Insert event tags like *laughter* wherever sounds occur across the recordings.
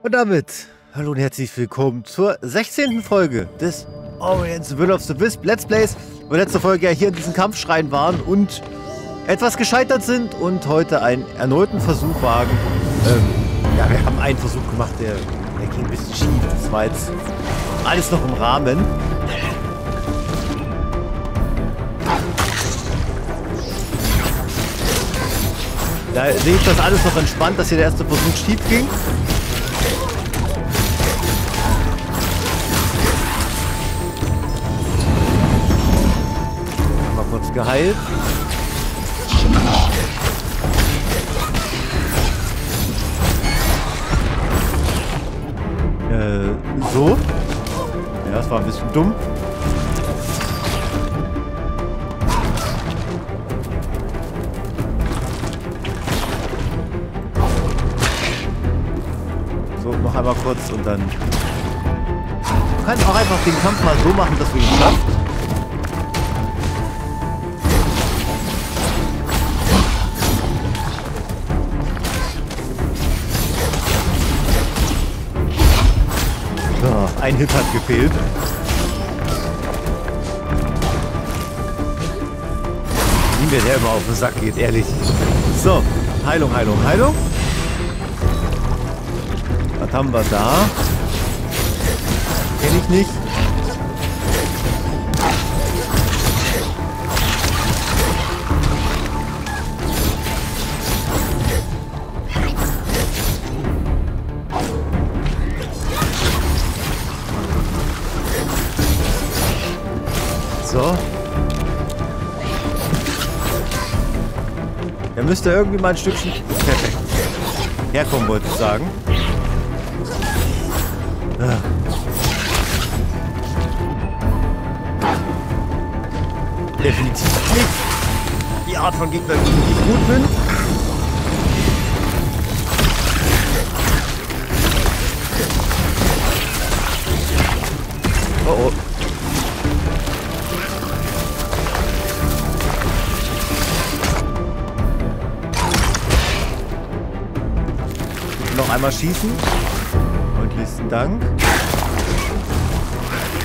Und damit, hallo und herzlich willkommen zur 16. Folge des Orient's Will of the Wisp Let's Plays. Wo wir letzte Folge ja hier in diesem Kampfschrein waren und etwas gescheitert sind und heute einen erneuten Versuch wagen. Ähm, ja, wir haben einen Versuch gemacht, der, der ging ein bisschen schief. Das war jetzt alles noch im Rahmen. Da sehe ich das alles noch entspannt, dass hier der erste Versuch schief ging. Geheilt. Äh, so. Ja, das war ein bisschen dumm. So, noch einmal kurz und dann... Du kannst auch einfach den Kampf mal so machen, dass wir ihn schaffen. Ein Hit hat gefehlt. Wie mir der immer auf den Sack geht, ehrlich. So, Heilung, Heilung, Heilung. Was haben wir da? Kenn ich nicht. Der müsste irgendwie mal ein Stückchen perfekt herkommen, wollte ich sagen. Ah. Definitiv nicht die Art von Gegner, die ich gut bin. Oh oh. Einmal schießen. Freundlichsten Dank.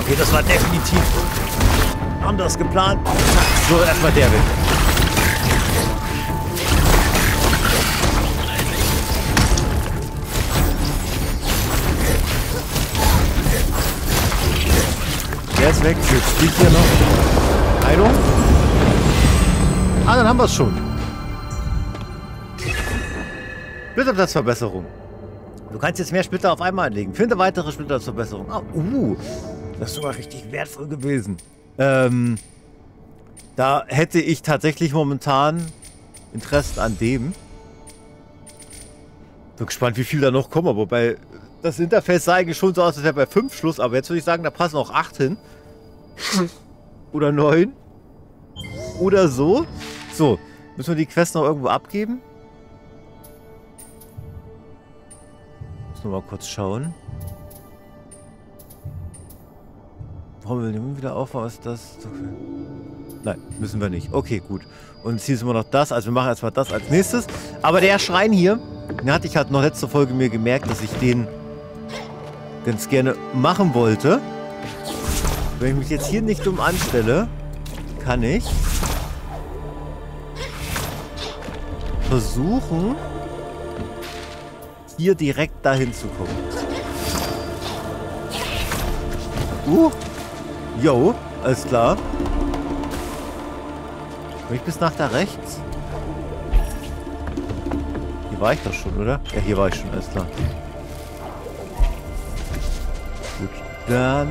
Okay, das war definitiv anders geplant. So, erstmal der bitte. Der ist weg. Jetzt spielt hier noch. Heilung. Ah, dann haben wir es schon. Splitterplatzverbesserung. Du kannst jetzt mehr Splitter auf einmal anlegen. Finde weitere Splitterplatzverbesserung. Ah, uh, das ist sogar richtig wertvoll gewesen. Ähm, da hätte ich tatsächlich momentan Interesse an dem. Bin gespannt, wie viel da noch kommen. Wobei das Interface sah eigentlich schon so aus, als wäre bei 5 Schluss. Aber jetzt würde ich sagen, da passen auch 8 hin. *laughs* Oder 9. Oder so. So, müssen wir die Quest noch irgendwo abgeben? Nur mal kurz schauen. Warum wir nehmen wieder auf? Was ist das? Nein, müssen wir nicht. Okay, gut. Und hier ist immer noch das. Also wir machen erstmal das als nächstes. Aber der Schrein hier, den hatte ich halt noch letzte Folge mir gemerkt, dass ich den ganz gerne machen wollte. Wenn ich mich jetzt hier nicht dumm anstelle, kann ich versuchen, hier direkt dahin zu kommen. Uh, jo, alles klar. Komm ich bis nach da rechts? Hier war ich doch schon, oder? Ja, hier war ich schon, alles klar. Gut, dann...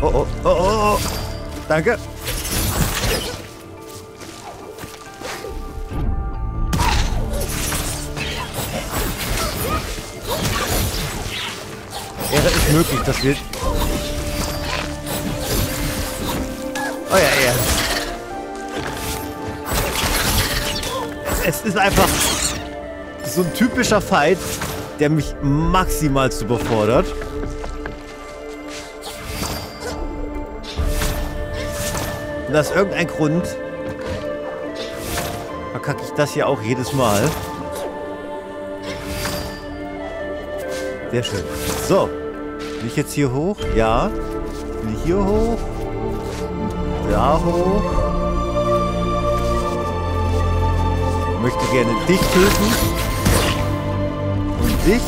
Oh, oh, oh, oh, oh. Danke. Wäre es möglich, dass wir... Oh ja. Es ist einfach so ein typischer Fight, der mich maximal überfordert. Und aus irgendein Grund verkacke ich das hier auch jedes Mal. Sehr schön. So. Will ich jetzt hier hoch? Ja. Will ich hier hoch? Da hoch. Ich möchte gerne dich töten. Und dich.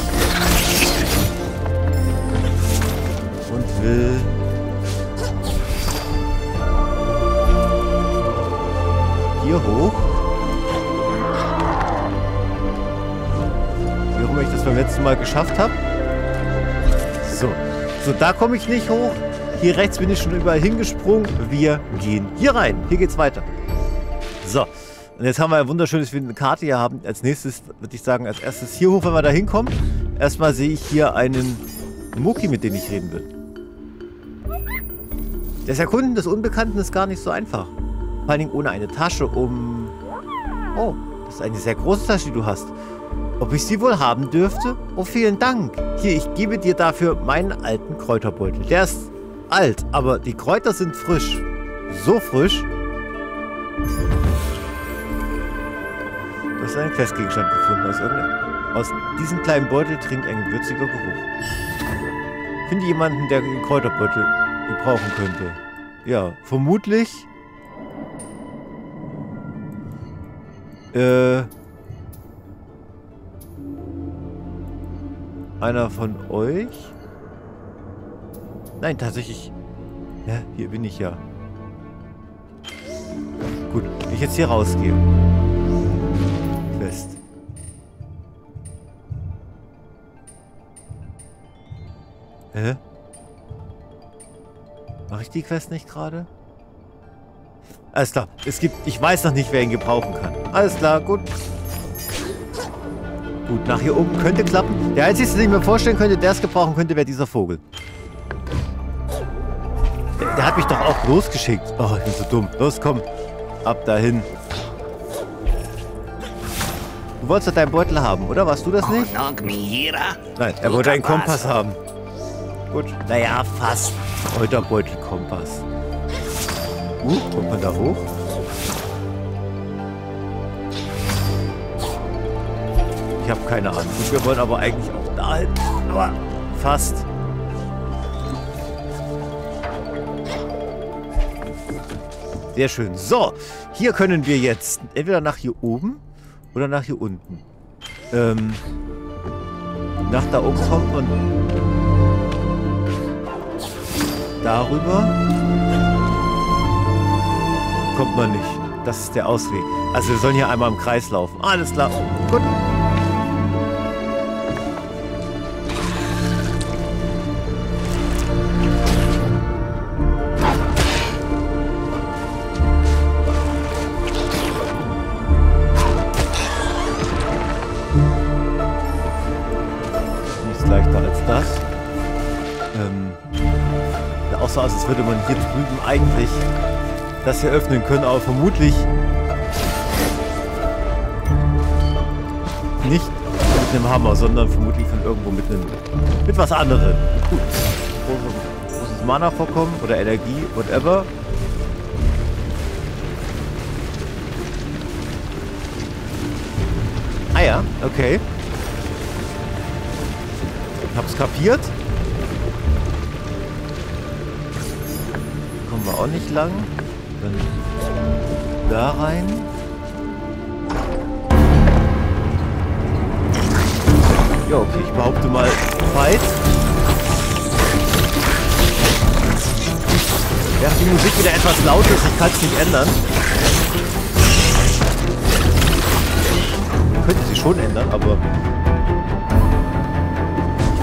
Und will... Hier hoch. Wie auch immer ich das beim letzten Mal geschafft habe. So. So, da komme ich nicht hoch. Hier rechts bin ich schon überall hingesprungen. Wir gehen hier rein. Hier geht's weiter. So. Und jetzt haben wir ein wunderschönes, wir eine Karte hier haben. Als nächstes würde ich sagen, als erstes hier hoch, wenn wir da hinkommen. Erstmal sehe ich hier einen Muki, mit dem ich reden will. Das Erkunden des Unbekannten ist gar nicht so einfach. Vor allen Dingen ohne eine Tasche, um... Oh, das ist eine sehr große Tasche, die du hast. Ob ich sie wohl haben dürfte? Oh, vielen Dank. Hier, ich gebe dir dafür meinen alten Kräuterbeutel. Der ist alt, aber die Kräuter sind frisch. So frisch. Du hast einen Questgegenstand gefunden. Aus, aus diesem kleinen Beutel trinkt ein würziger Geruch. Finde jemanden, der den Kräuterbeutel gebrauchen könnte. Ja, vermutlich Äh. Einer von euch? Nein, tatsächlich. Ja, hier bin ich ja. Gut, wenn ich jetzt hier rausgehe. Quest. Hä? Mache ich die Quest nicht gerade? Alles klar. Es gibt... Ich weiß noch nicht, wer ihn gebrauchen kann. Alles klar, gut. Gut, nach hier oben könnte klappen. Der einzige, den ich mir vorstellen könnte, der es gebrauchen könnte, wäre dieser Vogel. Der, der, hat mich doch auch losgeschickt. Oh, ich bin so dumm. Los, komm. Ab dahin. Du wolltest doch deinen Beutel haben, oder? Warst du das nicht? Nein, er wollte einen Kompass haben. Gut. Naja, fast. Kräuterbeutel, Kompass. Uh, kommt man da hoch? Ich habe keine Ahnung. Und wir wollen aber eigentlich auch dahin. Aber fast. Sehr schön. So, hier können wir jetzt entweder nach hier oben oder nach hier unten. Ähm, nach da oben kommt man darüber kommt man nicht. Das ist der Ausweg. Also wir sollen hier einmal im Kreis laufen. Alles klar. Gut. Leichter als das. Ähm, auch so aus, als würde man hier drüben eigentlich das hier öffnen können, aber vermutlich nicht mit einem Hammer, sondern vermutlich von irgendwo mit einem mit was anderem. Gut. Großes Mana vorkommen oder Energie, whatever. Ah ja, okay. Hab's kapiert. Kommen wir auch nicht lang. Dann da rein. Ja, okay, ich behaupte mal Fight. Ja, die Musik wieder etwas laut ist, ich kann es nicht ändern. Ich könnte sie schon ändern, aber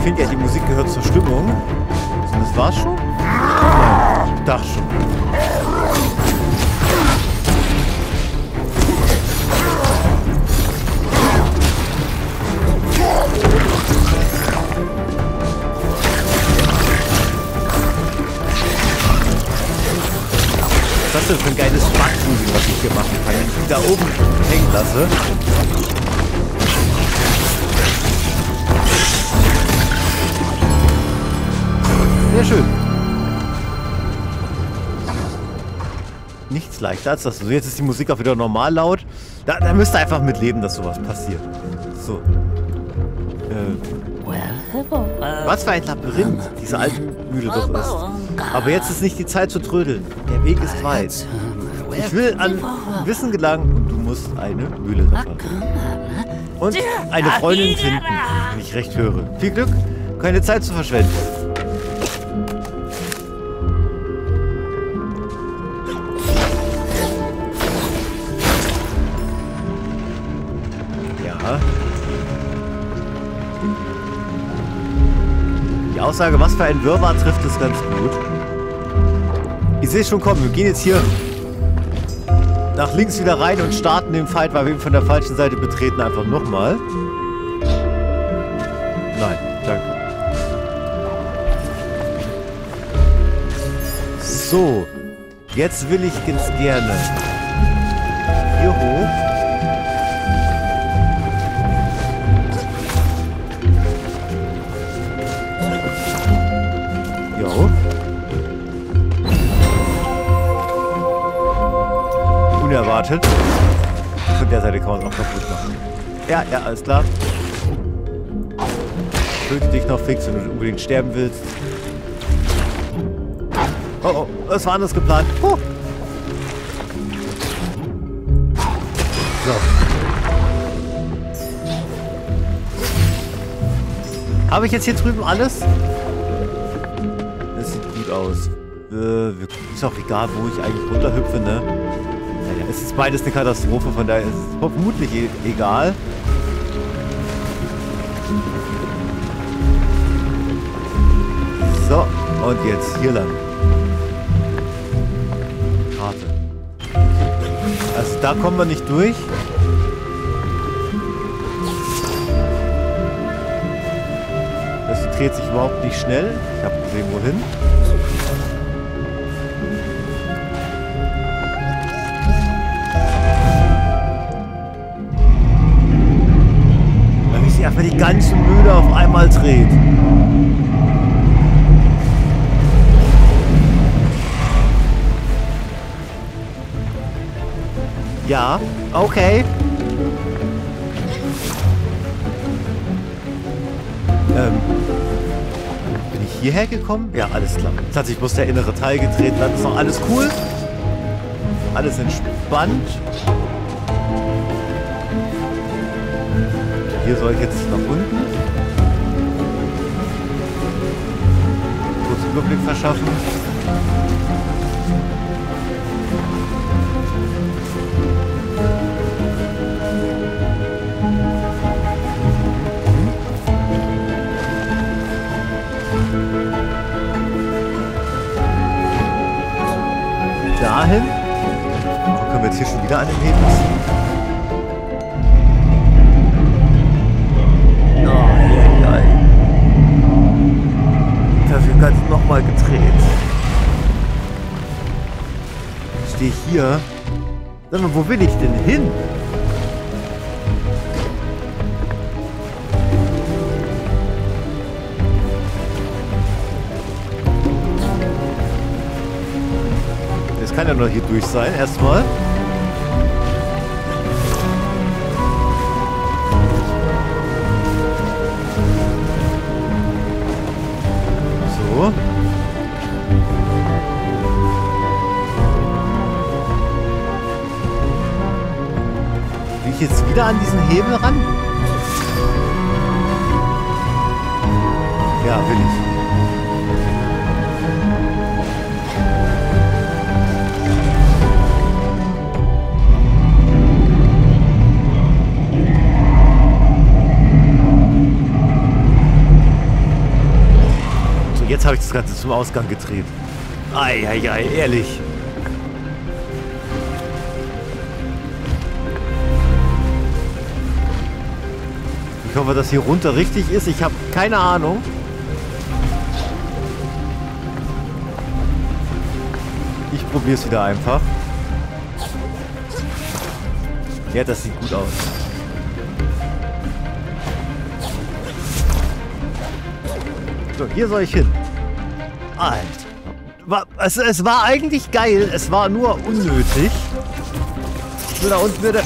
finde ja, die Musik gehört zur Stimmung. Und das war's schon? Ich dachte schon. Was ist das für ein geiles Backfusi, was ich hier machen kann, wenn ich die da oben hängen lasse? Sehr schön. Nichts leichter als das. So, jetzt ist die Musik auch wieder normal laut. Da, da müsst ihr einfach mit leben, dass sowas passiert. So. was für ein Labyrinth diese alte Mühle doch ist. Aber jetzt ist nicht die Zeit zu trödeln. Der Weg ist weit. Ich will an Wissen gelangen und du musst eine Mühle reparieren. Und eine Freundin finden, wenn ich recht höre. Viel Glück, keine Zeit zu verschwenden. Aussage, was für ein Wirrwarr trifft es ganz gut. Ich sehe es schon kommen. Wir gehen jetzt hier nach links wieder rein und starten den Fight, weil wir ihn von der falschen Seite betreten. Einfach nochmal. Nein, danke. So. Jetzt will ich ganz gerne hier hoch. Unerwartet. Von der Seite kann man es auch kaputt machen. Ja, ja, alles klar. Töte dich noch fix, wenn du unbedingt sterben willst. Oh, oh, das war anders geplant. Huh. So. Habe ich jetzt hier drüben alles? Das sieht gut aus. Äh, ist auch egal, wo ich eigentlich runterhüpfe, ne? Es ist beides eine Katastrophe, von daher ist es vermutlich e egal. So, und jetzt hier lang. Karte. Also da kommen wir nicht durch. Das dreht sich überhaupt nicht schnell. Ich habe gesehen, wohin. Sich einfach die ganze Mühle auf einmal dreht. Ja, okay. Ähm, bin ich hierher gekommen? Ja, alles klar. Jetzt hat sich bloß der innere Teil gedreht. Dann ist noch alles cool. Alles entspannt. Hier soll ich jetzt nach unten. Kurz Überblick verschaffen. dahin. Dann können wir jetzt hier schon wieder an den Hebel Ganz nochmal gedreht. Ich stehe hier. Sag mal, wo will ich denn hin? Das kann ja nur hier durch sein, erstmal. So. Will ich jetzt wieder an diesen Hebel ran? Ja, will ich. Jetzt habe ich das Ganze zum Ausgang gedreht. Eieiei, ehrlich. Ich hoffe, dass hier runter richtig ist. Ich habe keine Ahnung. Ich probiere es wieder einfach. Ja, das sieht gut aus. So, hier soll ich hin. Alter. Es, es war eigentlich geil. Es war nur unnötig. Ich will da unten wieder...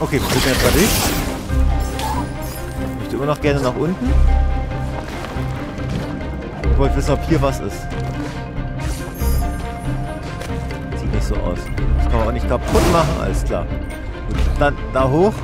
Okay, wir sind jetzt fertig. möchte immer noch gerne nach unten. Ich wollte wissen, ob hier was ist. Sieht nicht so aus. Das kann man auch nicht kaputt machen, alles klar. Gut, dann da hoch.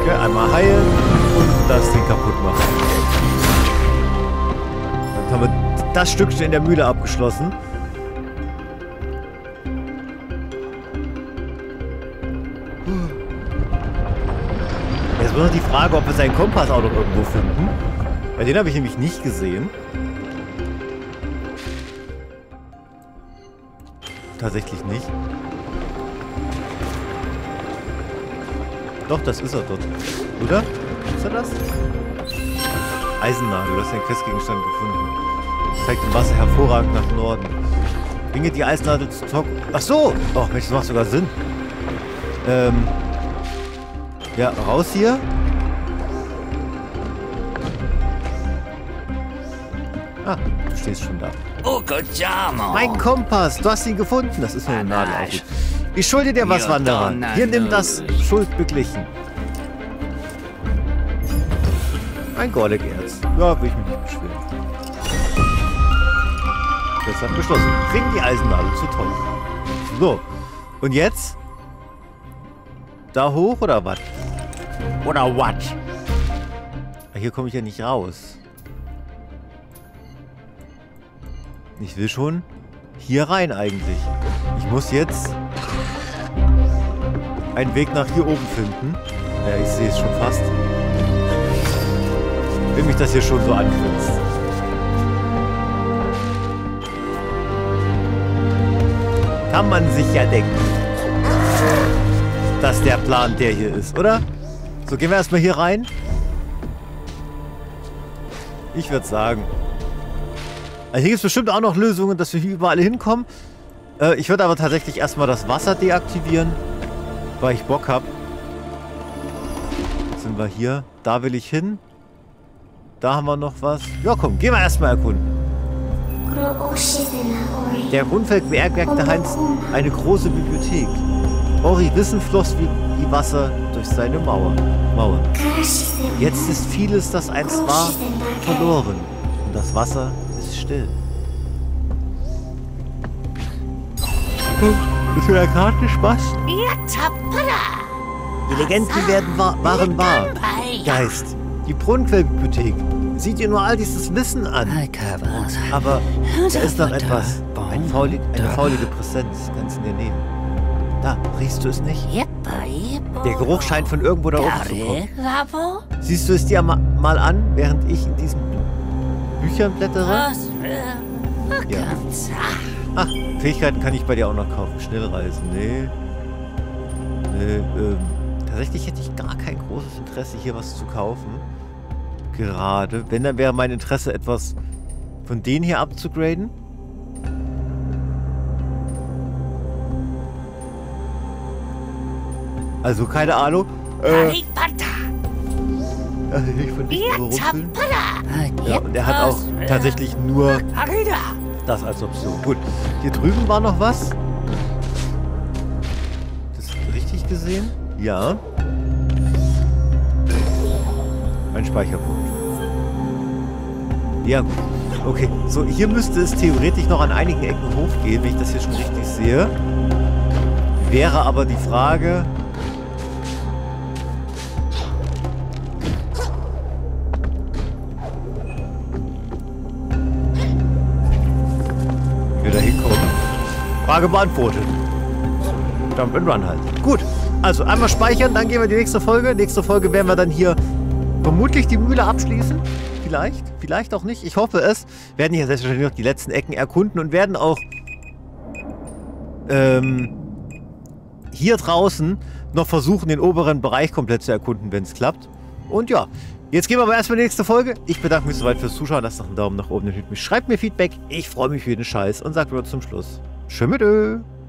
Danke. Einmal heilen und das Ding kaputt machen. Dann haben wir das Stückchen in der Mühle abgeschlossen. Jetzt nur noch die Frage, ob wir seinen Kompass auch noch irgendwo finden. Weil den habe ich nämlich nicht gesehen. Tatsächlich nicht. Doch, das ist er dort. Oder? Ist er das? Eisennagel, du hast einen Questgegenstand gefunden. Zeigt im Wasser hervorragend nach Norden. Bringe die Eisennadel zu Tok. Ach so! Oh, Mensch, das macht sogar Sinn. Ähm. Ja, raus hier. Ah, du stehst schon da. Okojamo. Mein Kompass, du hast ihn gefunden. Das ist eine Nadel. Auch gut. Ich schulde dir was, Wanderer. Hier nimm das Schuld beglichen. Ein Gorlek-Erz. Ja, will ich mich nicht beschweren. Deshalb beschlossen. Bring die Eisennadel zu Tom. So. Und jetzt? Da hoch oder was? Oder what? Ah, Hier komme ich ja nicht raus. Ich will schon hier rein eigentlich. Ich muss jetzt einen Weg nach hier oben finden. Ja, ich sehe es schon fast. Wenn mich das hier schon so angrinst. Kann man sich ja denken, dass der Plan der hier ist, oder? So, gehen wir erstmal hier rein. Ich würde sagen. Also hier gibt es bestimmt auch noch Lösungen, dass wir hier überall hinkommen. Äh, ich würde aber tatsächlich erstmal das Wasser deaktivieren, weil ich Bock habe. Sind wir hier? Da will ich hin. Da haben wir noch was. Ja, komm, gehen wir erstmal erkunden. Der Rundfeld beherbergte einst eine große Bibliothek. Ori Wissen floss wie, wie Wasser durch seine Mauer. Mauer. Jetzt ist vieles, das einst war, verloren. Und das Wasser ist still. Ist mir ja gerade Spaß. Die Legenden werden wahr, waren wahr. Geist, die Brunnenquellbibliothek. Sieh dir nur all dieses Wissen an. Aber da ist noch etwas. Ein faulig, eine faulige Präsenz ganz in der Nähe. Da, riechst du es nicht? Der Geruch scheint von irgendwo da oben zu kommen. Siehst du es dir ma mal an, während ich in diesen Büchern blättere? Ja. Ach, Fähigkeiten kann ich bei dir auch noch kaufen. Schnellreisen, nee. Nee, ähm, tatsächlich hätte ich gar kein großes Interesse, hier was zu kaufen. Gerade. Wenn, dann wäre mein Interesse, etwas von denen hier abzugraden. Also, keine Ahnung. Äh, also nicht von diesen Rumfüllen. Ja, und er hat auch tatsächlich nur das als Option. Gut, hier drüben war noch was. Das richtig gesehen? Ja. Ein Speicherpunkt. Ja. Okay, so hier müsste es theoretisch noch an einigen Ecken hochgehen, wenn ich das hier schon richtig sehe. Wäre aber die Frage... Frage beantwortet. Jump and Run halt. Gut, also einmal speichern, dann gehen wir in die nächste Folge. Nächste Folge werden wir dann hier vermutlich die Mühle abschließen. Vielleicht, vielleicht auch nicht. Ich hoffe es. Wir werden hier selbstverständlich noch die letzten Ecken erkunden und werden auch ähm, hier draußen noch versuchen, den oberen Bereich komplett zu erkunden, wenn es klappt. Und ja, jetzt gehen wir aber erstmal in die nächste Folge. Ich bedanke mich soweit fürs Zuschauen. Lasst noch einen Daumen nach oben. Schreibt mir Feedback. Ich freue mich für jeden Scheiß und sagt wieder zum Schluss. Tschüss.